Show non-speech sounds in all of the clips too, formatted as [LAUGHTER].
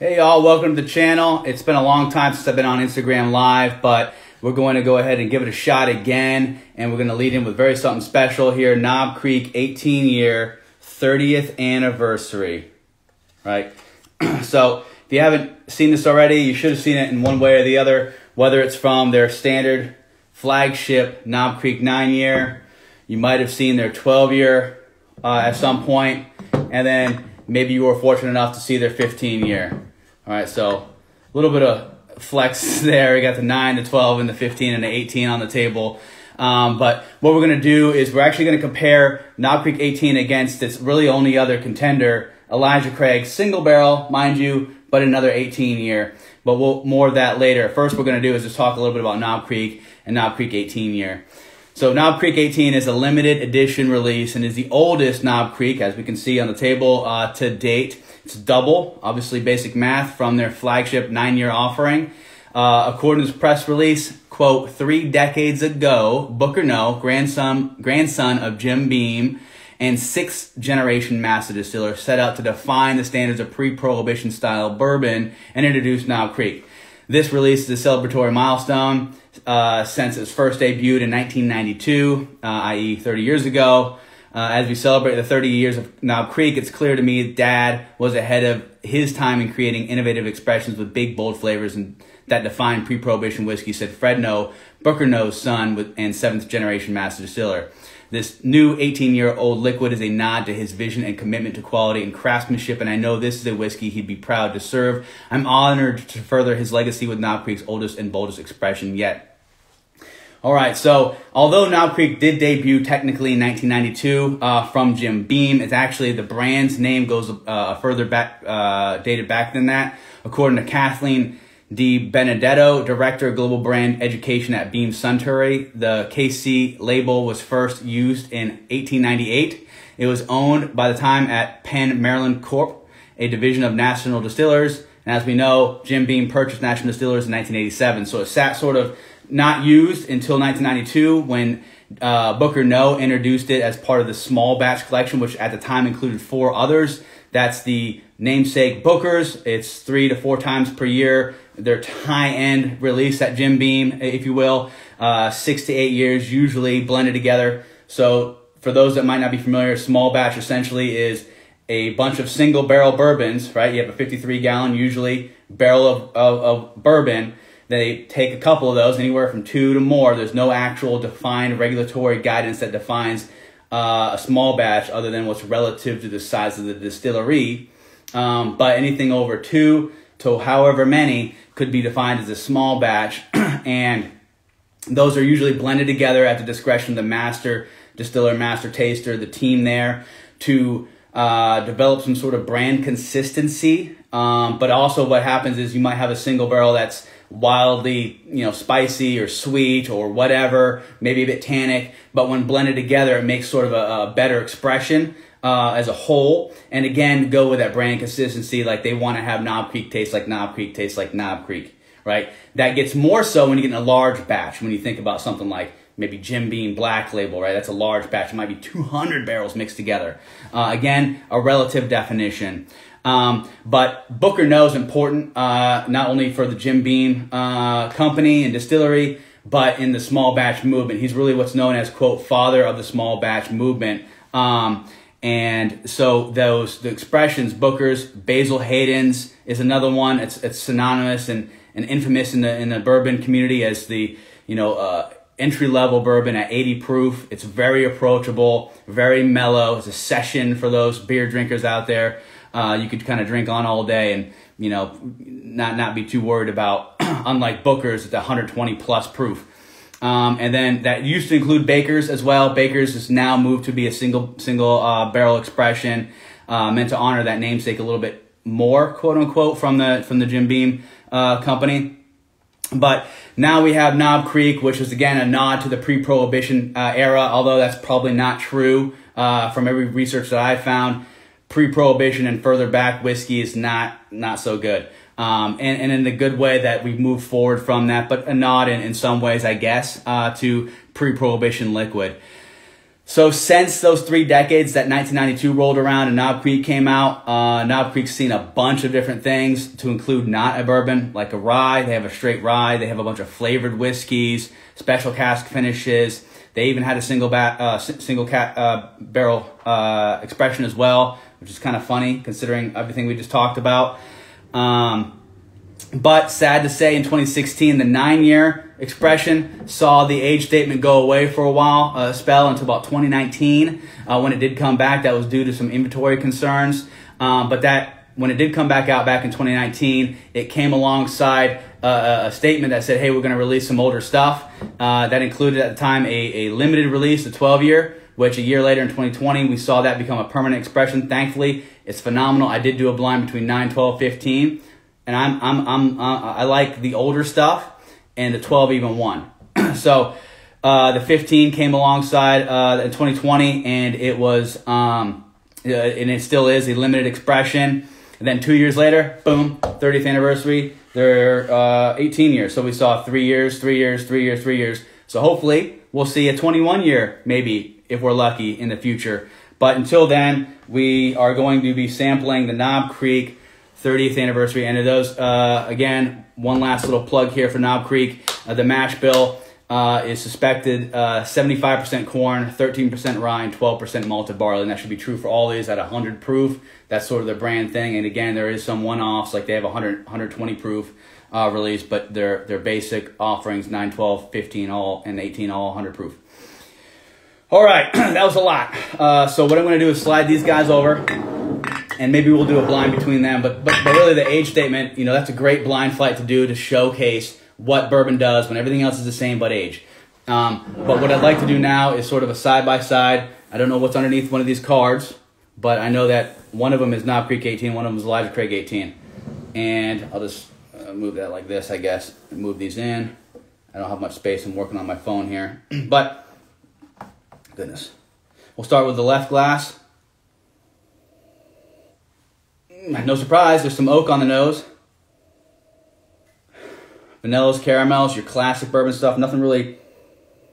Hey y'all, welcome to the channel. It's been a long time since I've been on Instagram Live, but we're going to go ahead and give it a shot again, and we're going to lead in with very something special here. Knob Creek 18 year 30th anniversary, right? [CLEARS THROAT] so if you haven't seen this already, you should have seen it in one way or the other, whether it's from their standard flagship Knob Creek 9 year, you might have seen their 12 year uh, at some point, and then maybe you were fortunate enough to see their 15 year. All right, so a little bit of flex [LAUGHS] there. We got the 9, the 12, and the 15 and the 18 on the table. Um, but what we're going to do is we're actually going to compare Knob Creek 18 against its really only other contender, Elijah Craig, single barrel, mind you, but another 18 year. But we'll more of that later. First, we're going to do is just talk a little bit about Knob Creek and Knob Creek 18 year. So Knob Creek 18 is a limited edition release and is the oldest Knob Creek, as we can see on the table uh, to date. It's double, obviously basic math from their flagship nine-year offering. Uh, according to press release, quote, three decades ago, Booker Noe, grandson, grandson of Jim Beam, and sixth generation master distiller set out to define the standards of pre-prohibition style bourbon and introduce Knob Creek. This release is a celebratory milestone uh, since its first debuted in 1992, uh, i.e., 30 years ago. Uh, as we celebrate the 30 years of Knob Creek, it's clear to me Dad was ahead of his time in creating innovative expressions with big, bold flavors and that define pre-prohibition whiskey, said Fred Noe, Booker Noe's son with, and seventh generation master distiller. This new 18-year-old liquid is a nod to his vision and commitment to quality and craftsmanship, and I know this is a whiskey he'd be proud to serve. I'm honored to further his legacy with Knob Creek's oldest and boldest expression yet. All right, so although Knob Creek did debut technically in 1992 uh, from Jim Beam, it's actually the brand's name goes uh, further back, uh, dated back than that. According to Kathleen Di Benedetto, Director of Global Brand Education at Beam Suntory, the KC label was first used in 1898. It was owned by the time at Penn Maryland Corp, a division of National Distillers. And as we know, Jim Beam purchased National Distillers in 1987. So it sat sort of not used until 1992 when uh, Booker Noe introduced it as part of the small batch collection, which at the time included four others. That's the namesake Bookers. It's three to four times per year. Their high end release at Jim Beam, if you will, uh, six to eight years, usually blended together. So, for those that might not be familiar, small batch essentially is a bunch of single barrel bourbons, right? You have a 53 gallon, usually, barrel of, of, of bourbon they take a couple of those, anywhere from two to more. There's no actual defined regulatory guidance that defines uh, a small batch other than what's relative to the size of the distillery. Um, but anything over two to however many could be defined as a small batch. [CLEARS THROAT] and those are usually blended together at the discretion of the master distiller, master taster, the team there to uh, develop some sort of brand consistency. Um, but also, what happens is you might have a single barrel that's wildly, you know, spicy or sweet or whatever, maybe a bit tannic, but when blended together, it makes sort of a, a better expression uh, as a whole. And again, go with that brand consistency, like they want to have Knob Creek taste like Knob Creek taste like Knob Creek, right? That gets more so when you get in a large batch, when you think about something like maybe Jim Beam Black Label, right? That's a large batch. It might be 200 barrels mixed together. Uh, again, a relative definition. Um, but Booker Noe important, uh, not only for the Jim Beam uh, company and distillery, but in the small batch movement. He's really what's known as, quote, father of the small batch movement. Um, and so those the expressions, Booker's, Basil Hayden's is another one. It's, it's synonymous and, and infamous in the, in the bourbon community as the, you know, uh, entry level bourbon at 80 proof. It's very approachable, very mellow. It's a session for those beer drinkers out there. Uh, you could kind of drink on all day and you know not not be too worried about. [CLEARS THROAT] unlike Booker's, it's 120 plus proof. Um, and then that used to include Baker's as well. Baker's has now moved to be a single single uh, barrel expression, uh, meant to honor that namesake a little bit more, quote unquote, from the from the Jim Beam uh, company. But now we have Knob Creek, which is again a nod to the pre-prohibition uh, era, although that's probably not true uh, from every research that I found pre-prohibition and further back whiskey is not not so good. Um, and, and in the good way that we move forward from that, but a nod in, in some ways, I guess, uh, to pre-prohibition liquid. So since those three decades that 1992 rolled around and Knob Creek came out, uh, Knob Creek's seen a bunch of different things to include not a bourbon, like a rye. They have a straight rye. They have a bunch of flavored whiskeys, special cask finishes. They even had a single bat, uh, single cat, uh, barrel uh, expression as well, which is kind of funny considering everything we just talked about. Um, but sad to say, in 2016, the nine year expression saw the age statement go away for a while, a spell until about 2019. Uh, when it did come back, that was due to some inventory concerns. Um, but that when it did come back out back in 2019, it came alongside uh, a statement that said, hey, we're going to release some older stuff. Uh, that included at the time a, a limited release, a 12 year, which a year later in 2020, we saw that become a permanent expression. Thankfully, it's phenomenal. I did do a blind between 9, 12, 15 and I'm I'm I'm uh, I like the older stuff, and the 12 even won. [CLEARS THROAT] so uh, the 15 came alongside uh, in 2020, and it was um, uh, and it still is a limited expression. And then two years later, boom, 30th anniversary. They're uh, 18 years. So we saw three years, three years, three years, three years. So hopefully we'll see a 21 year, maybe if we're lucky in the future. But until then, we are going to be sampling the Knob Creek 30th anniversary. And of those, uh, again, one last little plug here for Knob Creek. Uh, the mash bill uh, is suspected 75% uh, corn, 13% rye, and 12% malted barley. And that should be true for all these at 100 proof. That's sort of the brand thing. And again, there is some one-offs, like they have 100, 120 proof uh, release, but their, their basic offerings, 9, 12, 15, all, and 18, all 100 proof. All right, [CLEARS THROAT] that was a lot. Uh, so what I'm going to do is slide these guys over and maybe we'll do a blind between them. But, but, but really, the age statement, you know, that's a great blind flight to do to showcase what bourbon does when everything else is the same but age. Um, but what I'd like to do now is sort of a side by side. I don't know what's underneath one of these cards, but I know that one of them is Knob Creek 18, one of them is Elijah Craig 18. And I'll just uh, move that like this, I guess. Move these in. I don't have much space. I'm working on my phone here. [CLEARS THROAT] but, goodness. We'll start with the left glass. No surprise, there's some oak on the nose. Vanillas, caramels, your classic bourbon stuff. Nothing really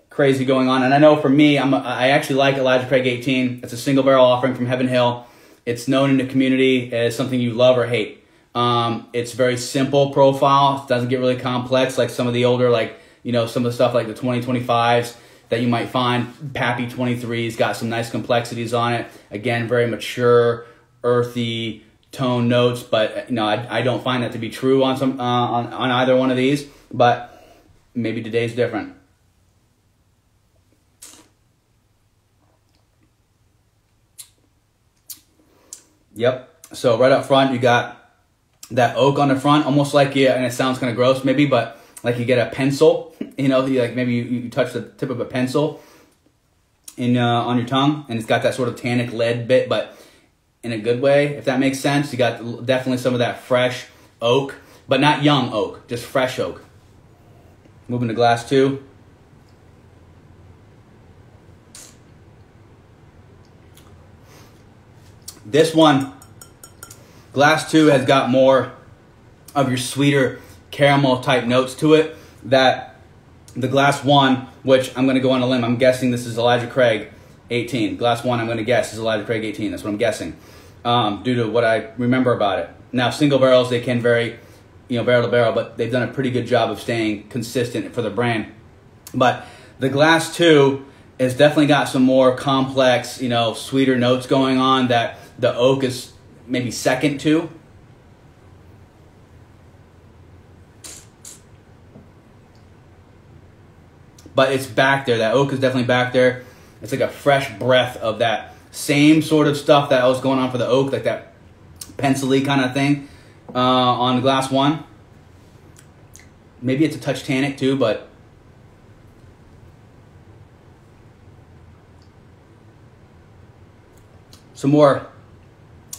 crazy going on. And I know for me, I'm a, I actually like Elijah Craig 18. It's a single barrel offering from Heaven Hill. It's known in the community as something you love or hate. Um, it's very simple profile. It doesn't get really complex like some of the older, like, you know, some of the stuff like the 2025s that you might find. Pappy 23's got some nice complexities on it. Again, very mature, earthy, tone notes, but you know, I, I don't find that to be true on some uh, on on either one of these. But maybe today's different. Yep. So right up front, you got that oak on the front, almost like yeah, and it sounds kind of gross maybe, but like you get a pencil. You know, like maybe you, you touch the tip of a pencil in uh, on your tongue, and it's got that sort of tannic lead bit, but in a good way, if that makes sense. You got definitely some of that fresh oak, but not young oak, just fresh oak. Moving to glass two. This one, glass two, has got more of your sweeter caramel type notes to it that the glass one, which I'm going to go on a limb, I'm guessing this is Elijah Craig 18. Glass one, I'm going to guess is Elijah Craig 18. That's what I'm guessing um, due to what I remember about it. Now, single barrels, they can vary, you know, barrel to barrel, but they've done a pretty good job of staying consistent for the brand. But the Glass 2 has definitely got some more complex, you know, sweeter notes going on that the oak is maybe second to. But it's back there. That oak is definitely back there. It's like a fresh breath of that same sort of stuff that was going on for the oak, like that pencily kind of thing uh, on the glass one. Maybe it's a touch tannic too, but some more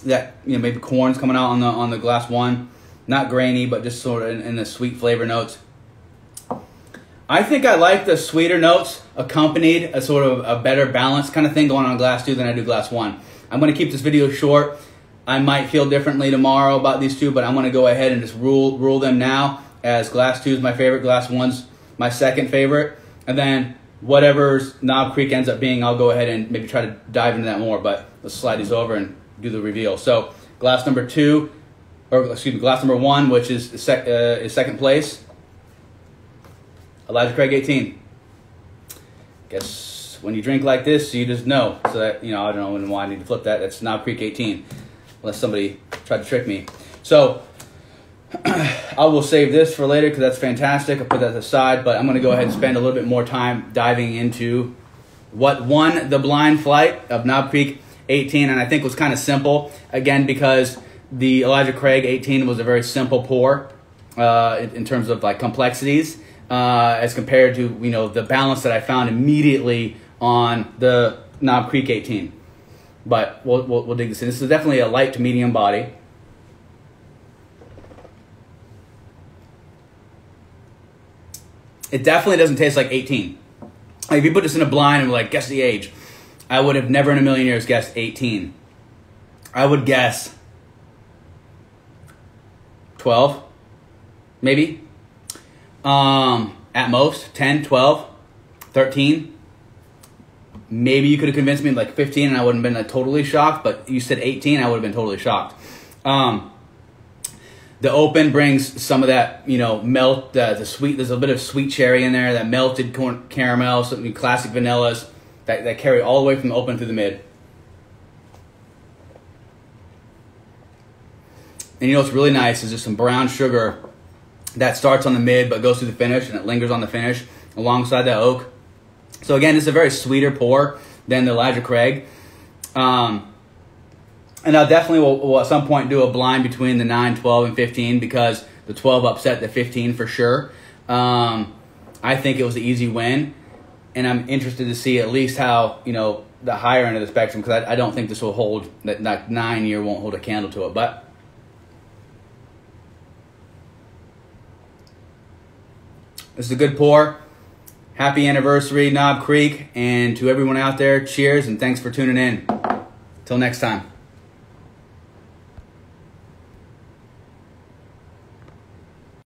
that you know maybe corn's coming out on the on the glass one, not grainy, but just sort of in, in the sweet flavor notes. I think I like the sweeter notes accompanied a sort of a better balance kind of thing going on glass two than I do glass one. I'm going to keep this video short. I might feel differently tomorrow about these two, but I'm going to go ahead and just rule rule them now as glass two is my favorite, glass one's my second favorite. And then whatever Knob Creek ends up being, I'll go ahead and maybe try to dive into that more. But let's slide these over and do the reveal. So glass number two, or excuse me, glass number one, which is sec, uh, is second place. Elijah Craig 18. Guess when you drink like this, you just know. So that you know, I don't know why I need to flip that. That's Knob Creek 18, unless somebody tried to trick me. So [CLEARS THROAT] I will save this for later because that's fantastic. I'll put that aside, but I'm going to go ahead and spend a little bit more time diving into what won the blind flight of Knob Creek 18, and I think it was kind of simple. Again, because the Elijah Craig 18 was a very simple pour uh, in, in, terms of like complexities uh, as compared to you know the balance that I found immediately on the Knob Creek 18. But we'll, we'll, we'll dig this in. This is definitely a light to medium body. It definitely doesn't taste like 18. Like if you put this in a blind and like guess the age, I would have never in a million years guessed 18. I would guess 12, maybe. Um, at most 10, 12, 13. Maybe you could have convinced me like 15 and I wouldn't have been like, totally shocked, but you said 18, I would have been totally shocked. Um, the open brings some of that, you know, melt, uh, the sweet, there's a bit of sweet cherry in there, that melted corn, caramel, some classic vanillas that, that carry all the way from the open through the mid. And you know what's really nice is just some brown sugar that starts on the mid but goes through the finish and it lingers on the finish alongside that oak. So again, it's a very sweeter pour than the Elijah Craig. Um, and I definitely will, will, at some point do a blind between the 9, 12, and 15 because the 12 upset the 15 for sure. Um, I think it was an easy win, and I'm interested to see at least how you know the higher end of the spectrum because I, I, don't think this will hold that, that nine year won't hold a candle to it, but. This is a good pour. Happy anniversary, Knob Creek. And to everyone out there, cheers and thanks for tuning in. Till next time.